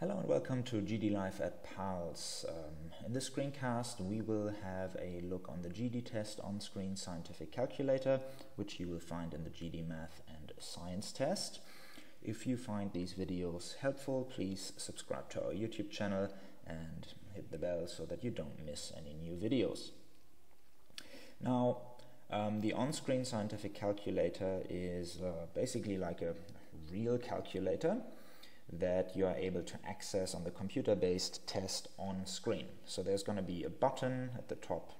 Hello and welcome to GED Live at PALS. Um, in this screencast we will have a look on the GED test on-screen scientific calculator which you will find in the GED Math and Science test. If you find these videos helpful please subscribe to our YouTube channel and hit the bell so that you don't miss any new videos. Now um, the on-screen scientific calculator is uh, basically like a real calculator that you are able to access on the computer-based test on screen. So there's going to be a button at the top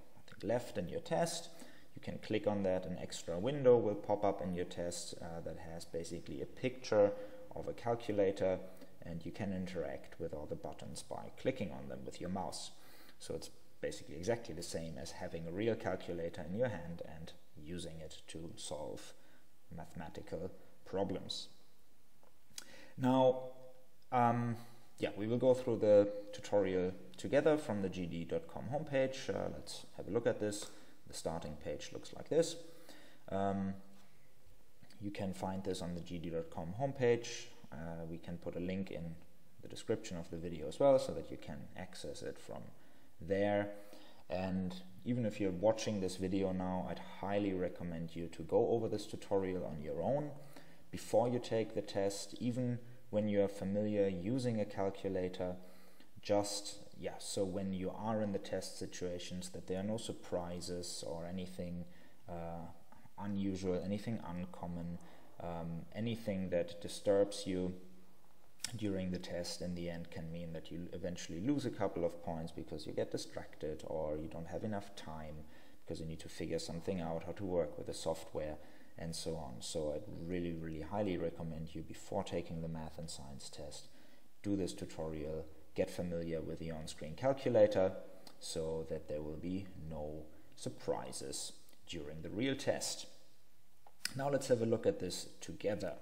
left in your test. You can click on that, an extra window will pop up in your test uh, that has basically a picture of a calculator and you can interact with all the buttons by clicking on them with your mouse. So it's basically exactly the same as having a real calculator in your hand and using it to solve mathematical problems. Now, um, yeah, we will go through the tutorial together from the ged.com homepage. Uh, let's have a look at this. The starting page looks like this. Um, you can find this on the ged.com homepage. Uh, we can put a link in the description of the video as well so that you can access it from there. And even if you're watching this video now, I'd highly recommend you to go over this tutorial on your own before you take the test, even when you are familiar using a calculator, just yeah, so when you are in the test situations that there are no surprises or anything uh, unusual, anything uncommon, um, anything that disturbs you during the test in the end can mean that you eventually lose a couple of points because you get distracted or you don't have enough time because you need to figure something out, how to work with the software and so on. So I'd really, really highly recommend you before taking the math and science test, do this tutorial, get familiar with the on-screen calculator so that there will be no surprises during the real test. Now let's have a look at this together.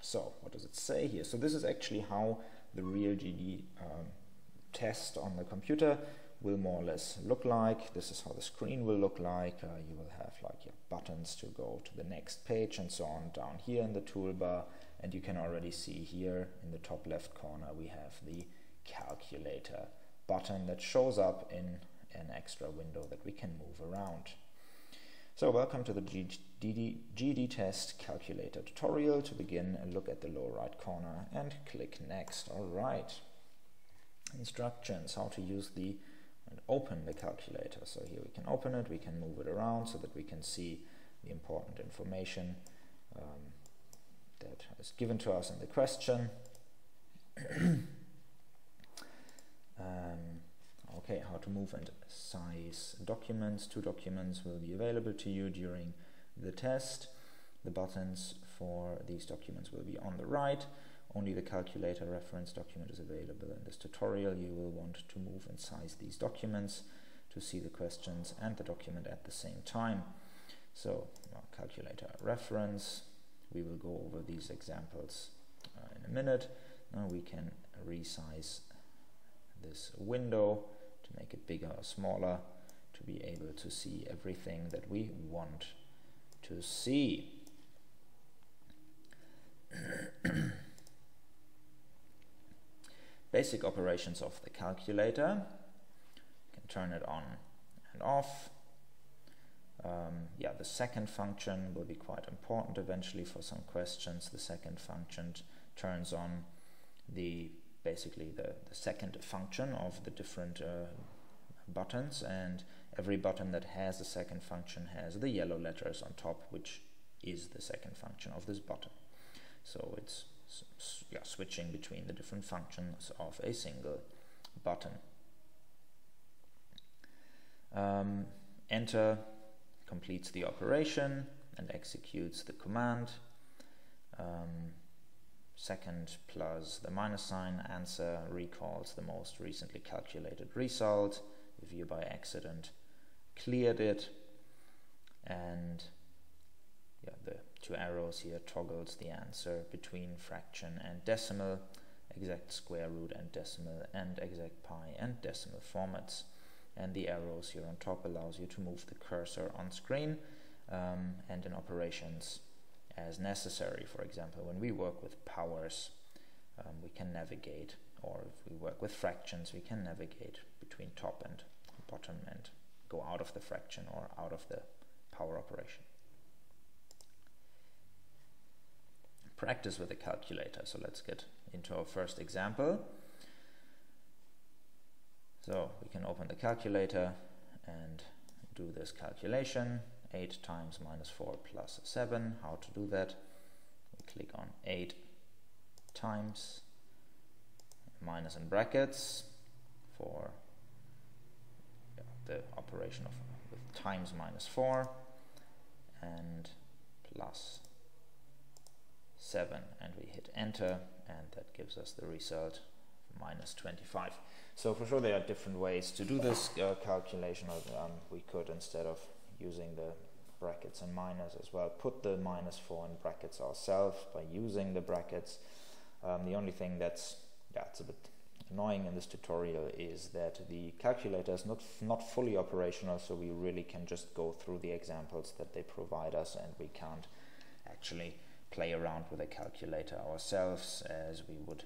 So what does it say here? So this is actually how the real GED um, test on the computer will more or less look like. This is how the screen will look like. Uh, you will have like your buttons to go to the next page and so on down here in the toolbar. And you can already see here in the top left corner we have the calculator button that shows up in an extra window that we can move around. So welcome to the GED, GED test calculator tutorial. To begin, look at the lower right corner and click next. All right. Instructions, how to use the and open the calculator. So here we can open it, we can move it around so that we can see the important information um, that is given to us in the question. um, okay, how to move and size documents. Two documents will be available to you during the test. The buttons for these documents will be on the right. Only the calculator reference document is available. In this tutorial you will want to move and size these documents to see the questions and the document at the same time. So calculator reference, we will go over these examples uh, in a minute. Now we can resize this window to make it bigger or smaller to be able to see everything that we want to see. basic operations of the calculator. You can turn it on and off. Um, yeah, the second function will be quite important eventually for some questions. The second function turns on the basically the, the second function of the different uh, buttons and every button that has a second function has the yellow letters on top which is the second function of this button. So it's yeah, switching between the different functions of a single button. Um, enter completes the operation and executes the command. Um, second plus the minus sign answer recalls the most recently calculated result if you by accident cleared it and yeah, the two arrows here toggles the answer between fraction and decimal, exact square root and decimal, and exact pi and decimal formats. And the arrows here on top allows you to move the cursor on screen um, and in operations as necessary. For example, when we work with powers, um, we can navigate or if we work with fractions, we can navigate between top and bottom and go out of the fraction or out of the power operation. Practice with a calculator. So let's get into our first example. So we can open the calculator and do this calculation. 8 times minus 4 plus 7. How to do that? We click on 8 times minus in brackets for the operation of times minus 4 and plus 7 and we hit enter and that gives us the result minus 25. So for sure there are different ways to do this uh, calculation. Um, we could instead of using the brackets and minus as well put the minus 4 in brackets ourselves by using the brackets. Um, the only thing that's yeah it's a bit annoying in this tutorial is that the calculator is not not fully operational so we really can just go through the examples that they provide us and we can't actually play around with a calculator ourselves as we would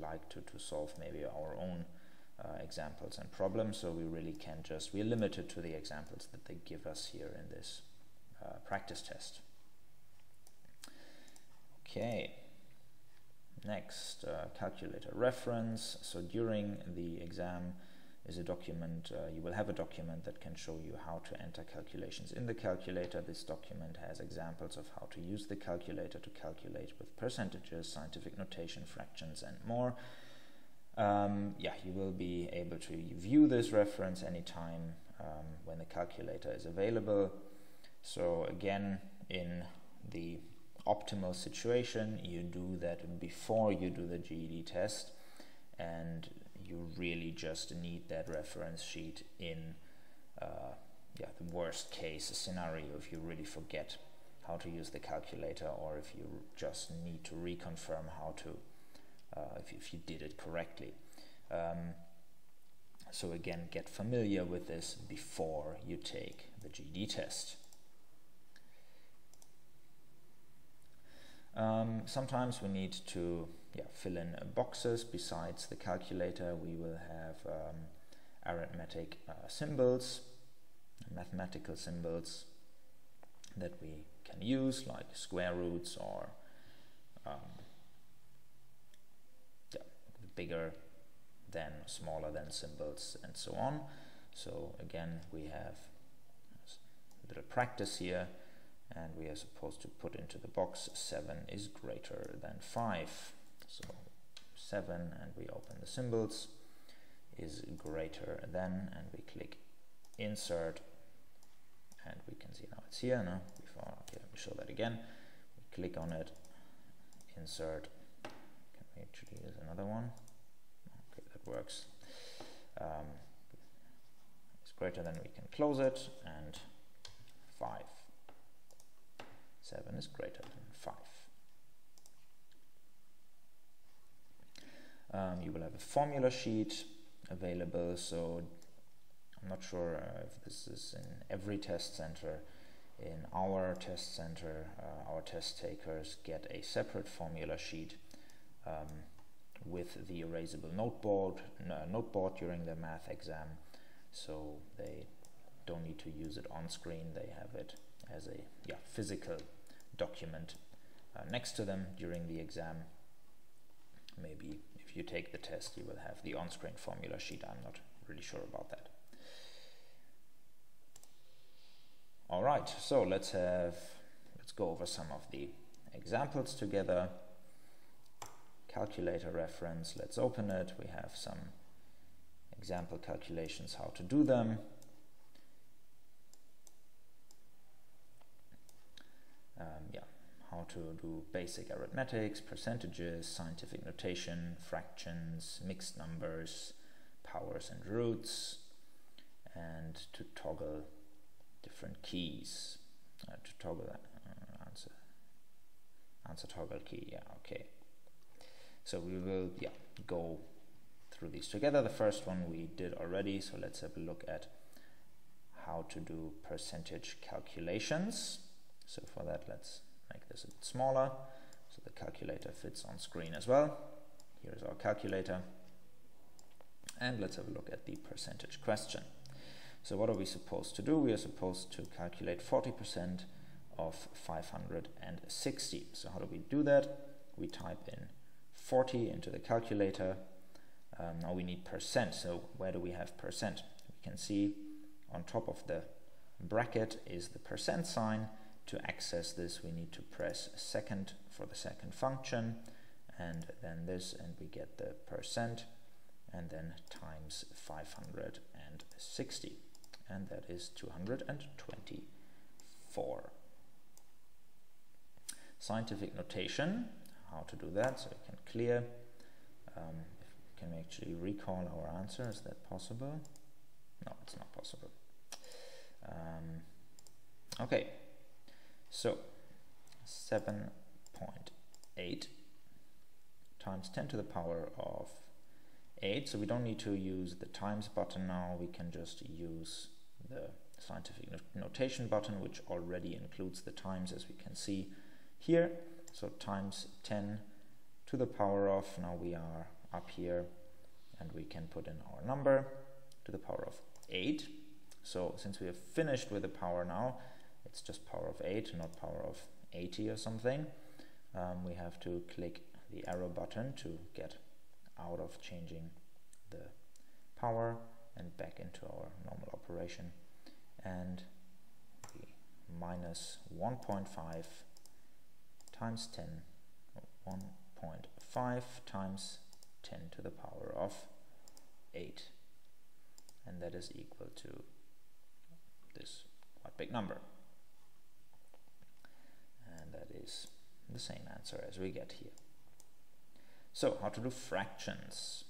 like to, to solve maybe our own uh, examples and problems. So we really can just we're limited to the examples that they give us here in this uh, practice test. Okay. Next, uh, calculator reference. So during the exam is a document, uh, you will have a document that can show you how to enter calculations in the calculator. This document has examples of how to use the calculator to calculate with percentages, scientific notation, fractions and more. Um, yeah, you will be able to view this reference anytime um, when the calculator is available. So again, in the optimal situation, you do that before you do the GED test, and you really just need that reference sheet in uh, yeah, the worst case scenario if you really forget how to use the calculator or if you just need to reconfirm how to, uh, if, if, you did it correctly. Um, so again, get familiar with this before you take the GED test. Um, sometimes we need to yeah, fill in boxes besides the calculator. We will have um, arithmetic uh, symbols, mathematical symbols that we can use like square roots or um, yeah, bigger than, smaller than symbols and so on. So again we have a little practice here and we are supposed to put into the box 7 is greater than 5 so 7 and we open the symbols is greater than and we click insert and we can see now it's here now before okay, let me show that again. We click on it insert. Can we actually use another one? Okay that works. Um, it's greater than we can close it and 5 7 is greater than 5. Um, you will have a formula sheet available, so I'm not sure uh, if this is in every test center. In our test center, uh, our test takers get a separate formula sheet um, with the erasable noteboard, uh, noteboard during the math exam, so they don't need to use it on screen, they have it as a yeah, physical document uh, next to them during the exam. If you take the test, you will have the on-screen formula sheet. I'm not really sure about that. All right, so let's have let's go over some of the examples together. Calculator reference, let's open it. We have some example calculations, how to do them. um, yeah, how to do basic arithmetics, percentages, scientific notation, fractions, mixed numbers, powers and roots, and to toggle different keys. Uh, to toggle that uh, answer answer toggle key. Yeah, okay. So we will yeah go through these together. The first one we did already, so let's have a look at how to do percentage calculations. So for that, let's make this a bit smaller so the calculator fits on screen as well. Here's our calculator. And let's have a look at the percentage question. So what are we supposed to do? We are supposed to calculate 40% of 560. So how do we do that? We type in 40 into the calculator. Um, now we need percent. So where do we have percent? We can see on top of the bracket is the percent sign. To access this, we need to press second for the second function and then this and we get the percent and then times 560 and that is 224. Scientific notation, how to do that, so we can clear. Um, can we actually recall our answer? Is that possible? No, it's not possible. Um, okay, so 7.8 times 10 to the power of 8. So we don't need to use the times button now. We can just use the scientific notation button, which already includes the times as we can see here. So times 10 to the power of, now we are up here and we can put in our number to the power of 8. So since we have finished with the power now, it's just power of 8, not power of 80 or something. Um, we have to click the arrow button to get out of changing the power and back into our normal operation. And the minus 1.5 times 10 1.5 times 10 to the power of 8 and that is equal to this quite big number that is the same answer as we get here. So how to do fractions.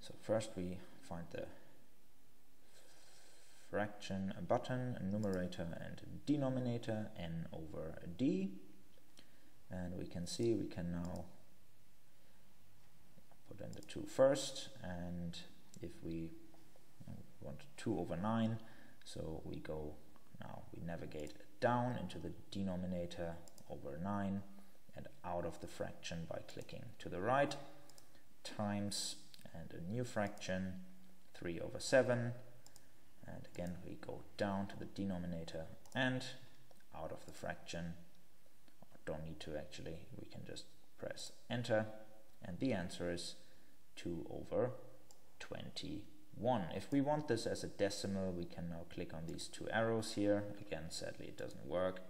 So first we find the fraction button, numerator and denominator, n over d. And we can see we can now put in the 2 first, and if we want 2 over 9, so we go now, we navigate down into the denominator over 9 and out of the fraction by clicking to the right times and a new fraction 3 over 7 and again we go down to the denominator and out of the fraction. Don't need to actually we can just press enter. And the answer is 2 over 21 if we want this as a decimal we can now click on these two arrows here again sadly it doesn't work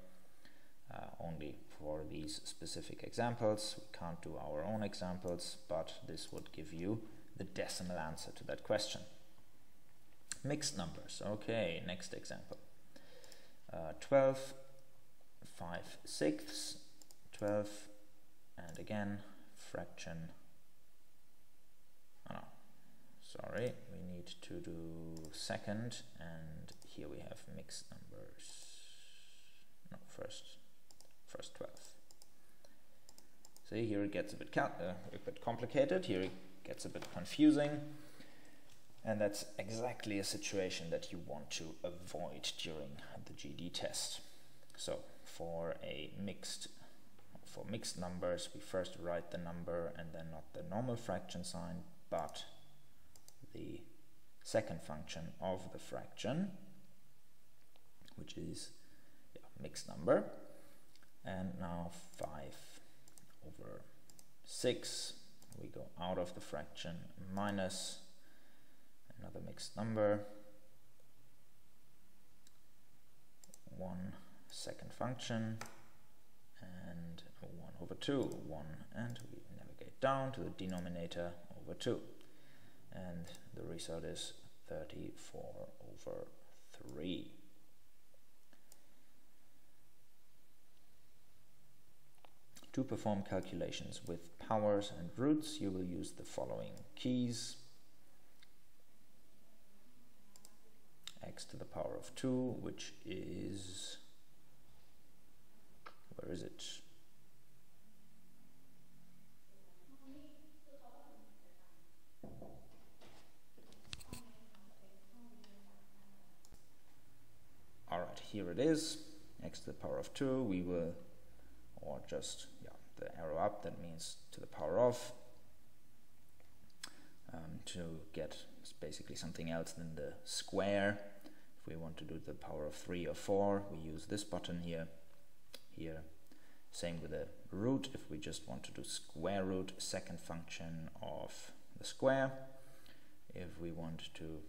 uh, only for these specific examples we can't do our own examples but this would give you the decimal answer to that question. Mixed numbers. Okay, next example. Uh, 12, 5 sixths, 12, and again, fraction. Sorry, we need to do second, and here we have mixed numbers. No, first, first 12. See, here it gets a bit, uh, a bit complicated. Here it gets a bit confusing. And that's exactly a situation that you want to avoid during the GED test. So for a mixed for mixed numbers, we first write the number and then not the normal fraction sign, but the second function of the fraction, which is yeah, mixed number. And now 5 over 6 we go out of the fraction minus another mixed number. One second function and 1 over 2 1 and we navigate down to the denominator over 2 and the result is 34 over 3 To perform calculations with powers and roots, you will use the following keys. x to the power of 2, which is, where is it? Alright, here it is, x to the power of 2, we will, or just yeah, the arrow up, that means to the power of. Um, to get basically something else than the square, if we want to do the power of 3 or 4, we use this button here, here. Same with the root, if we just want to do square root, second function of the square. If we want to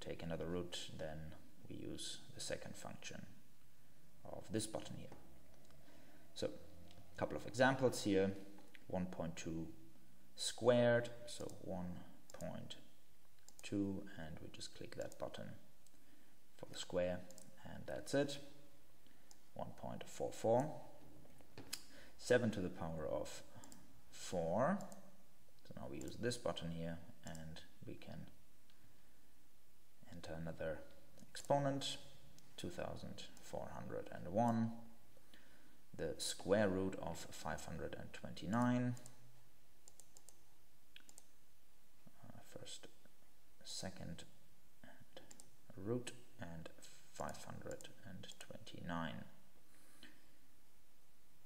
take another root, then we use the second function of this button here. So, a couple of examples here. 1.2 squared, so 1.2, and we just click that button for the square, and that's it. 1.44. 7 to the power of 4. So now we use this button here, and we can enter another exponent, 2401 the square root of 529 uh, first second and root and 529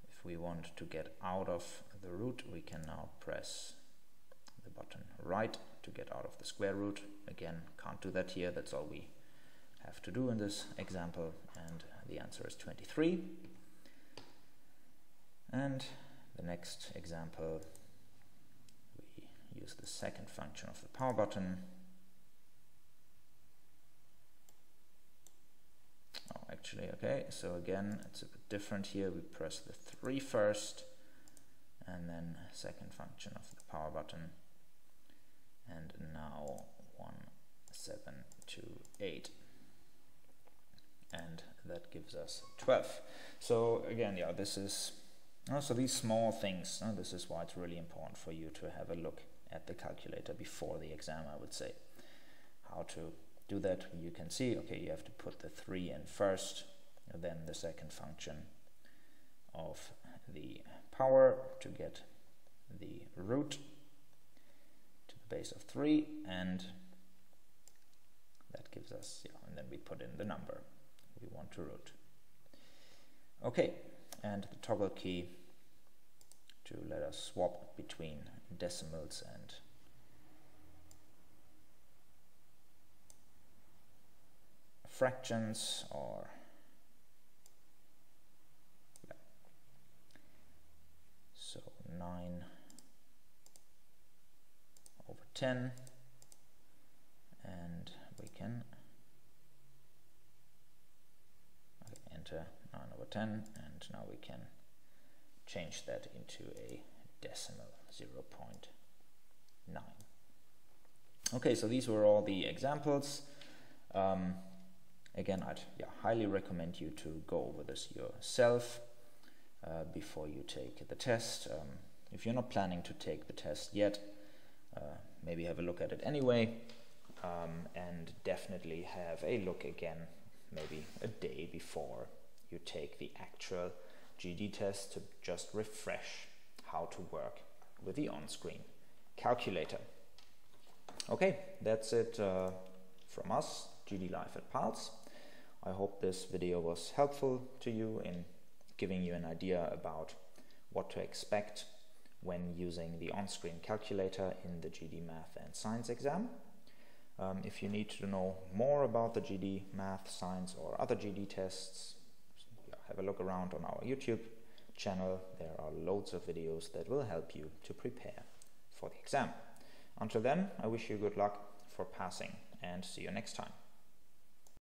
if we want to get out of the root we can now press the button right to get out of the square root. Again can't do that here that's all we have to do in this example and the answer is 23 and the next example, we use the second function of the power button. Oh, actually, okay, so again, it's a bit different here. We press the 3 first, and then second function of the power button. And now 1, 7, 2, 8 and that gives us 12 so again yeah this is uh, so these small things, uh, this is why it's really important for you to have a look at the calculator before the exam, I would say. How to do that, you can see, okay, you have to put the 3 in first, then the second function of the power to get the root to the base of 3, and that gives us, yeah, and then we put in the number we want to root. Okay, and the toggle key to let us swap between decimals and fractions or so 9 over 10 and we can enter 9 over 10 and now we can change that into a decimal 0.9 okay so these were all the examples. Um, again I'd yeah, highly recommend you to go over this yourself uh, before you take the test. Um, if you're not planning to take the test yet uh, maybe have a look at it anyway um, and definitely have a look again maybe a day before you take the actual GED test to just refresh how to work with the on-screen calculator. Okay, that's it uh, from us, GED Life at PALS. I hope this video was helpful to you in giving you an idea about what to expect when using the on-screen calculator in the GED Math and Science exam. Um, if you need to know more about the GED Math, Science or other GED tests, have a look around on our YouTube channel. There are loads of videos that will help you to prepare for the exam. Until then, I wish you good luck for passing and see you next time.